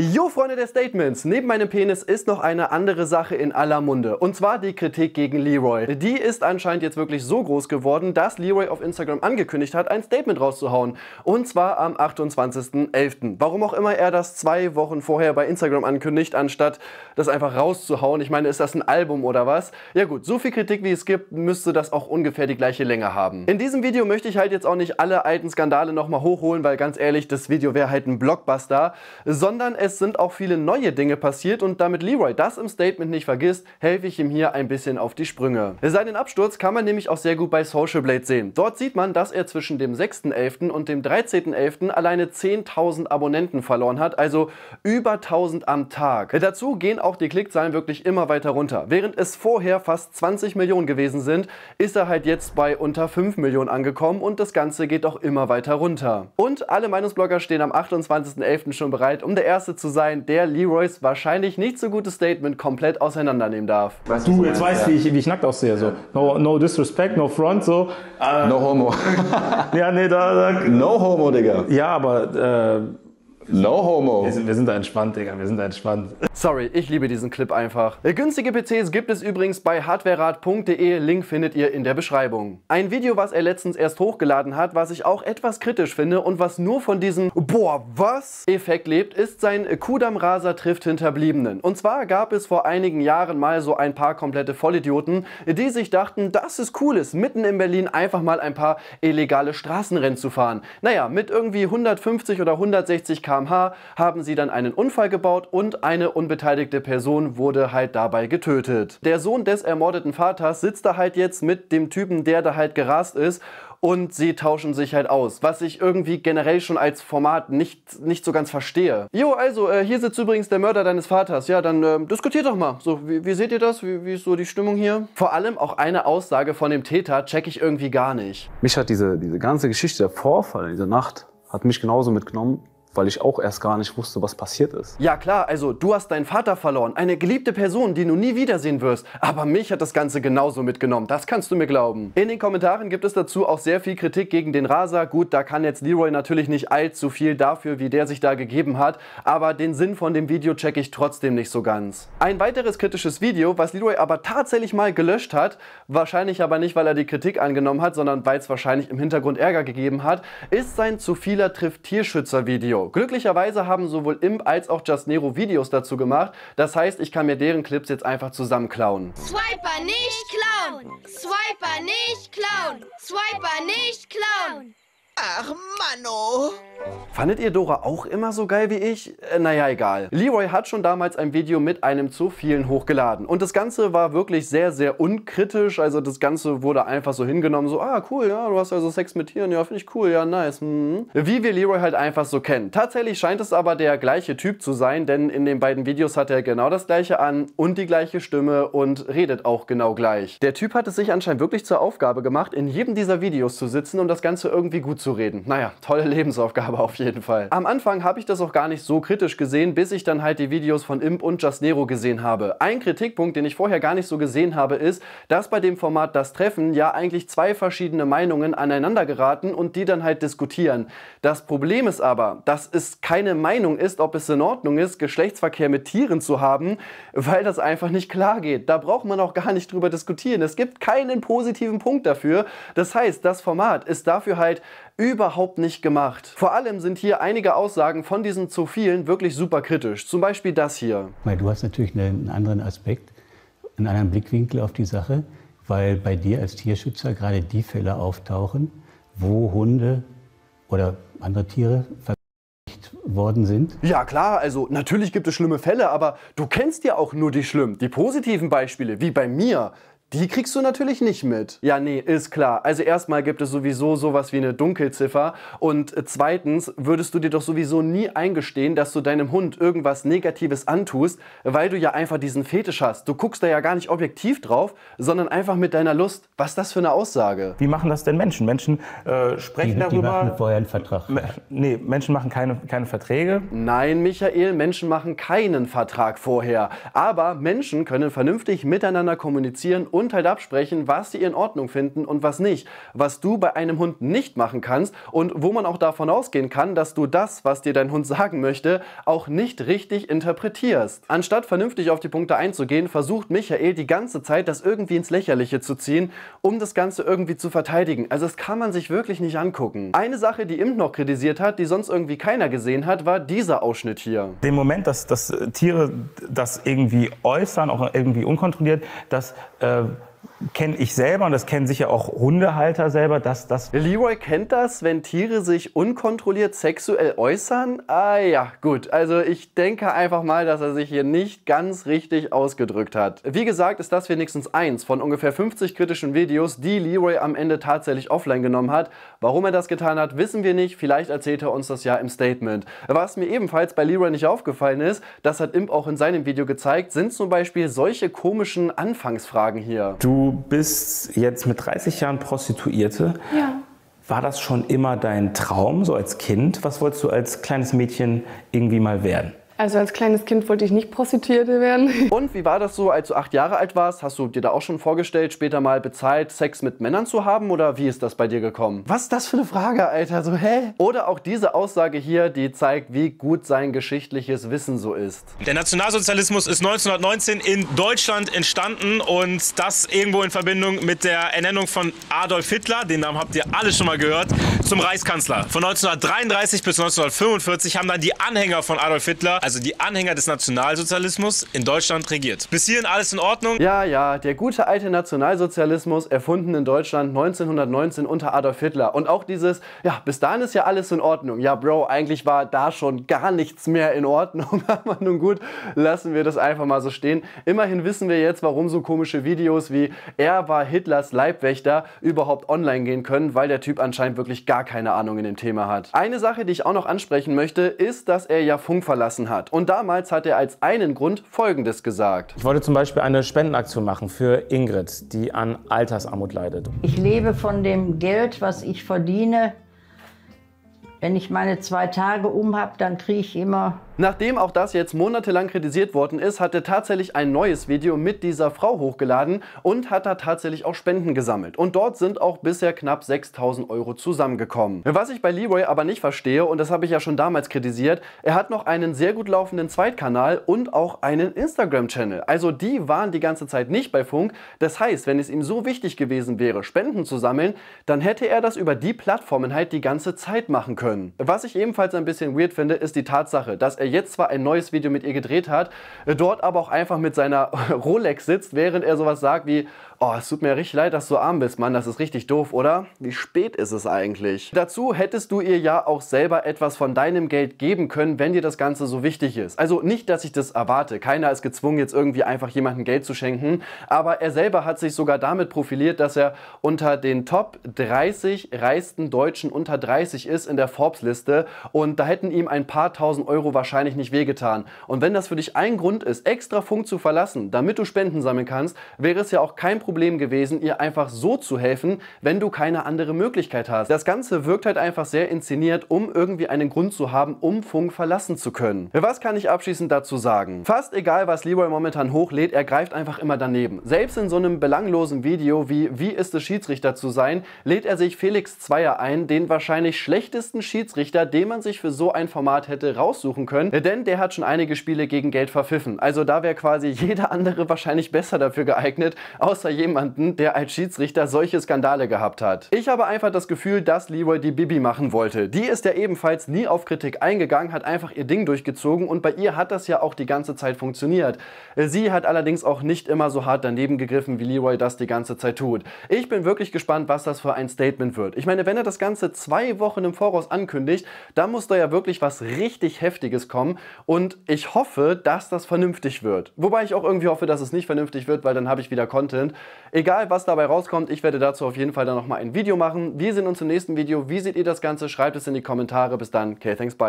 Jo Freunde der Statements, neben meinem Penis ist noch eine andere Sache in aller Munde. Und zwar die Kritik gegen Leroy. Die ist anscheinend jetzt wirklich so groß geworden, dass Leroy auf Instagram angekündigt hat, ein Statement rauszuhauen. Und zwar am 28.11. Warum auch immer er das zwei Wochen vorher bei Instagram ankündigt, anstatt das einfach rauszuhauen. Ich meine, ist das ein Album oder was? Ja gut, so viel Kritik wie es gibt, müsste das auch ungefähr die gleiche Länge haben. In diesem Video möchte ich halt jetzt auch nicht alle alten Skandale nochmal hochholen, weil ganz ehrlich, das Video wäre halt ein Blockbuster, sondern es es sind auch viele neue Dinge passiert und damit Leroy das im Statement nicht vergisst, helfe ich ihm hier ein bisschen auf die Sprünge. Seinen Absturz kann man nämlich auch sehr gut bei Social Blade sehen. Dort sieht man, dass er zwischen dem 6.11. und dem 13.11. alleine 10.000 Abonnenten verloren hat, also über 1000 am Tag. Dazu gehen auch die Klickzahlen wirklich immer weiter runter. Während es vorher fast 20 Millionen gewesen sind, ist er halt jetzt bei unter 5 Millionen angekommen und das Ganze geht auch immer weiter runter. Und alle Meinungsblogger stehen am 28.11. schon bereit, um der Erste zu sein, der Leroys wahrscheinlich nicht so gutes Statement komplett auseinandernehmen darf. Weißt, du, jetzt weißt du, ja. wie, ich, wie ich nackt aussehe. So. No, no disrespect, no front, so. no homo. ja, nee, da, da. No homo, Digga. Ja, aber. Äh, No homo. Wir sind, wir sind da entspannt, Digga. Wir sind da entspannt. Sorry, ich liebe diesen Clip einfach. Günstige PCs gibt es übrigens bei hardwarerat.de. Link findet ihr in der Beschreibung. Ein Video, was er letztens erst hochgeladen hat, was ich auch etwas kritisch finde und was nur von diesem Boah, was? Effekt lebt, ist sein Kudam-Raser trifft Hinterbliebenen. Und zwar gab es vor einigen Jahren mal so ein paar komplette Vollidioten, die sich dachten, dass es cool ist, mitten in Berlin einfach mal ein paar illegale Straßenrennen zu fahren. Naja, mit irgendwie 150 oder 160 km km/h haben sie dann einen Unfall gebaut und eine unbeteiligte Person wurde halt dabei getötet. Der Sohn des ermordeten Vaters sitzt da halt jetzt mit dem Typen, der da halt gerast ist und sie tauschen sich halt aus, was ich irgendwie generell schon als Format nicht, nicht so ganz verstehe. Jo, also, äh, hier sitzt übrigens der Mörder deines Vaters. Ja, dann äh, diskutiert doch mal. So, wie, wie seht ihr das? Wie, wie, ist so die Stimmung hier? Vor allem auch eine Aussage von dem Täter check ich irgendwie gar nicht. Mich hat diese, diese ganze Geschichte, der Vorfall, diese Nacht, hat mich genauso mitgenommen weil ich auch erst gar nicht wusste, was passiert ist. Ja klar, also du hast deinen Vater verloren, eine geliebte Person, die du nie wiedersehen wirst. Aber mich hat das Ganze genauso mitgenommen, das kannst du mir glauben. In den Kommentaren gibt es dazu auch sehr viel Kritik gegen den Raser. Gut, da kann jetzt Leroy natürlich nicht allzu viel dafür, wie der sich da gegeben hat, aber den Sinn von dem Video check ich trotzdem nicht so ganz. Ein weiteres kritisches Video, was Leroy aber tatsächlich mal gelöscht hat, wahrscheinlich aber nicht, weil er die Kritik angenommen hat, sondern weil es wahrscheinlich im Hintergrund Ärger gegeben hat, ist sein zu vieler trifft Tierschützer Video. Glücklicherweise haben sowohl Imp als auch Just Nero Videos dazu gemacht. Das heißt, ich kann mir deren Clips jetzt einfach zusammen klauen. Swiper nicht klauen! Swiper nicht klauen! Swiper nicht klauen! Ach, Manno! Fandet ihr Dora auch immer so geil wie ich? Äh, naja, egal. Leroy hat schon damals ein Video mit einem zu vielen hochgeladen. Und das Ganze war wirklich sehr, sehr unkritisch. Also das Ganze wurde einfach so hingenommen, so, ah, cool, ja, du hast also Sex mit Tieren, ja, finde ich cool, ja, nice. Mhm. Wie wir Leroy halt einfach so kennen. Tatsächlich scheint es aber der gleiche Typ zu sein, denn in den beiden Videos hat er genau das gleiche an und die gleiche Stimme und redet auch genau gleich. Der Typ hat es sich anscheinend wirklich zur Aufgabe gemacht, in jedem dieser Videos zu sitzen und das Ganze irgendwie gut zu reden. Naja, tolle Lebensaufgabe auf jeden Fall. Am Anfang habe ich das auch gar nicht so kritisch gesehen, bis ich dann halt die Videos von Imp und Just Nero gesehen habe. Ein Kritikpunkt, den ich vorher gar nicht so gesehen habe, ist, dass bei dem Format Das Treffen ja eigentlich zwei verschiedene Meinungen aneinander geraten und die dann halt diskutieren. Das Problem ist aber, dass es keine Meinung ist, ob es in Ordnung ist, Geschlechtsverkehr mit Tieren zu haben, weil das einfach nicht klar geht. Da braucht man auch gar nicht drüber diskutieren. Es gibt keinen positiven Punkt dafür. Das heißt, das Format ist dafür halt überhaupt nicht gemacht. Vor allem sind hier einige Aussagen von diesen zu vielen wirklich super kritisch. Zum Beispiel das hier. Weil du hast natürlich einen anderen Aspekt, einen anderen Blickwinkel auf die Sache, weil bei dir als Tierschützer gerade die Fälle auftauchen, wo Hunde oder andere Tiere worden sind? Ja klar, also natürlich gibt es schlimme Fälle, aber du kennst ja auch nur die schlimmen. Die positiven Beispiele, wie bei mir, die kriegst du natürlich nicht mit. Ja, nee, ist klar. Also erstmal gibt es sowieso sowas wie eine Dunkelziffer und zweitens würdest du dir doch sowieso nie eingestehen, dass du deinem Hund irgendwas Negatives antust, weil du ja einfach diesen Fetisch hast. Du guckst da ja gar nicht objektiv drauf, sondern einfach mit deiner Lust. Was ist das für eine Aussage? Wie machen das denn Menschen? Menschen äh, sprechen die, darüber. Die machen vorher einen Vertrag. Nee, Menschen machen keine, keine Verträge. Nein, Michael, Menschen machen keinen Vertrag vorher. Aber Menschen können vernünftig miteinander kommunizieren und halt absprechen, was sie in Ordnung finden und was nicht. Was du bei einem Hund nicht machen kannst und wo man auch davon ausgehen kann, dass du das, was dir dein Hund sagen möchte, auch nicht richtig interpretierst. Anstatt vernünftig auf die Punkte einzugehen, versucht Michael die ganze Zeit, das irgendwie ins Lächerliche zu ziehen, um das Ganze irgendwie zu verteidigen. Also das kann man sich wirklich nicht angucken. Eine Sache, die Imp noch kritisiert hat, die sonst irgendwie keiner gesehen hat, war dieser Ausschnitt hier. Den Moment, dass, dass Tiere das irgendwie äußern, auch irgendwie unkontrolliert, das äh, kenne ich selber und das kennen sicher auch Hundehalter selber, dass das Leroy kennt das, wenn Tiere sich unkontrolliert sexuell äußern? Ah ja, gut. Also ich denke einfach mal, dass er sich hier nicht ganz richtig ausgedrückt hat. Wie gesagt, ist das wenigstens eins von ungefähr 50 kritischen Videos, die Leroy am Ende tatsächlich offline genommen hat. Warum er das getan hat, wissen wir nicht. Vielleicht erzählt er uns das ja im Statement. Was mir ebenfalls bei Leroy nicht aufgefallen ist, das hat Imp auch in seinem Video gezeigt, sind zum Beispiel solche komischen Anfangsfragen hier. Du bist jetzt mit 30 Jahren Prostituierte. Ja. War das schon immer dein Traum, so als Kind? Was wolltest du als kleines Mädchen irgendwie mal werden? Also als kleines Kind wollte ich nicht Prostituierte werden. Und wie war das so, als du acht Jahre alt warst? Hast du dir da auch schon vorgestellt, später mal bezahlt Sex mit Männern zu haben? Oder wie ist das bei dir gekommen? Was ist das für eine Frage, Alter? So, hä? Oder auch diese Aussage hier, die zeigt, wie gut sein geschichtliches Wissen so ist. Der Nationalsozialismus ist 1919 in Deutschland entstanden und das irgendwo in Verbindung mit der Ernennung von Adolf Hitler, den Namen habt ihr alle schon mal gehört, zum Reichskanzler. Von 1933 bis 1945 haben dann die Anhänger von Adolf Hitler, also die Anhänger des Nationalsozialismus, in Deutschland regiert. Bis hierhin alles in Ordnung? Ja, ja, der gute alte Nationalsozialismus, erfunden in Deutschland 1919 unter Adolf Hitler. Und auch dieses, ja, bis dahin ist ja alles in Ordnung. Ja, Bro, eigentlich war da schon gar nichts mehr in Ordnung. Aber nun gut, lassen wir das einfach mal so stehen. Immerhin wissen wir jetzt, warum so komische Videos wie er war Hitlers Leibwächter überhaupt online gehen können, weil der Typ anscheinend wirklich gar keine Ahnung in dem Thema hat. Eine Sache, die ich auch noch ansprechen möchte, ist, dass er ja Funk verlassen hat. Und damals hat er als einen Grund Folgendes gesagt. Ich wollte zum Beispiel eine Spendenaktion machen für Ingrid, die an Altersarmut leidet. Ich lebe von dem Geld, was ich verdiene. Wenn ich meine zwei Tage um habe, dann kriege ich immer Nachdem auch das jetzt monatelang kritisiert worden ist, hat er tatsächlich ein neues Video mit dieser Frau hochgeladen und hat da tatsächlich auch Spenden gesammelt. Und dort sind auch bisher knapp 6000 Euro zusammengekommen. Was ich bei Leroy aber nicht verstehe, und das habe ich ja schon damals kritisiert, er hat noch einen sehr gut laufenden Zweitkanal und auch einen Instagram-Channel. Also die waren die ganze Zeit nicht bei Funk. Das heißt, wenn es ihm so wichtig gewesen wäre, Spenden zu sammeln, dann hätte er das über die Plattformen halt die ganze Zeit machen können. Was ich ebenfalls ein bisschen weird finde, ist die Tatsache, dass er jetzt zwar ein neues Video mit ihr gedreht hat, dort aber auch einfach mit seiner Rolex sitzt, während er sowas sagt wie, oh, es tut mir richtig leid, dass du arm bist, Mann, das ist richtig doof, oder? Wie spät ist es eigentlich? Dazu hättest du ihr ja auch selber etwas von deinem Geld geben können, wenn dir das Ganze so wichtig ist. Also nicht, dass ich das erwarte. Keiner ist gezwungen, jetzt irgendwie einfach jemandem Geld zu schenken, aber er selber hat sich sogar damit profiliert, dass er unter den Top 30 reichsten Deutschen unter 30 ist in der Forbes-Liste und da hätten ihm ein paar tausend Euro wahrscheinlich nicht wehgetan. Und wenn das für dich ein Grund ist, extra Funk zu verlassen, damit du Spenden sammeln kannst, wäre es ja auch kein Problem gewesen, ihr einfach so zu helfen, wenn du keine andere Möglichkeit hast. Das Ganze wirkt halt einfach sehr inszeniert, um irgendwie einen Grund zu haben, um Funk verlassen zu können. Was kann ich abschließend dazu sagen? Fast egal, was Leroy momentan hochlädt, er greift einfach immer daneben. Selbst in so einem belanglosen Video wie Wie ist es Schiedsrichter zu sein, lädt er sich Felix Zweier ein, den wahrscheinlich schlechtesten Schiedsrichter, den man sich für so ein Format hätte raussuchen können, denn der hat schon einige Spiele gegen Geld verpfiffen. Also da wäre quasi jeder andere wahrscheinlich besser dafür geeignet, außer jemanden, der als Schiedsrichter solche Skandale gehabt hat. Ich habe einfach das Gefühl, dass Leroy die Bibi machen wollte. Die ist ja ebenfalls nie auf Kritik eingegangen, hat einfach ihr Ding durchgezogen und bei ihr hat das ja auch die ganze Zeit funktioniert. Sie hat allerdings auch nicht immer so hart daneben gegriffen, wie Leroy das die ganze Zeit tut. Ich bin wirklich gespannt, was das für ein Statement wird. Ich meine, wenn er das Ganze zwei Wochen im Voraus ankündigt, dann muss da ja wirklich was richtig Heftiges kommen und ich hoffe, dass das vernünftig wird. Wobei ich auch irgendwie hoffe, dass es nicht vernünftig wird, weil dann habe ich wieder Content. Egal, was dabei rauskommt, ich werde dazu auf jeden Fall dann nochmal ein Video machen. Wir sehen uns im nächsten Video. Wie seht ihr das Ganze? Schreibt es in die Kommentare. Bis dann. Okay, thanks, bye.